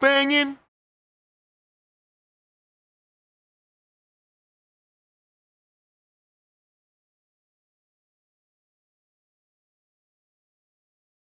banging?